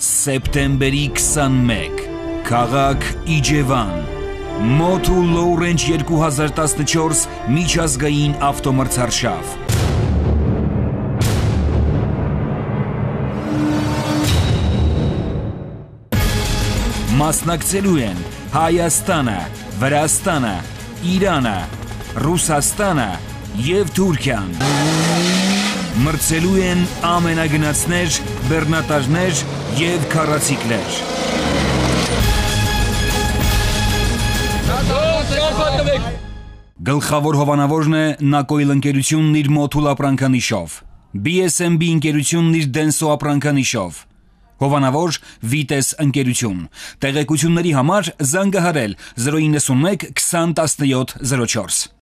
Սեպտեմբերի 21 Քաղաք Իջևան Moto Low Range 2014 միջազգային ավտոմրցարշավ Մասնակցելու են Հայաստանը, Վրաստանը, Իրանը, Ռուսաստանը եւ Թուրքիան։ Մրցելու են ամենագնացներ, բեռնատարներ եւ քարացիկներ։ Գլխավոր հովանավորն է Նակոյլ ընկերությունն իր մոթուլ ապրանքանիշով։ BSMB ընկերությունն իր Denso ապրանքանիշով։ Հովանավոր Վիտես ընկերություն։ Տեղեկությունների համար զանգահարել 091 2017 04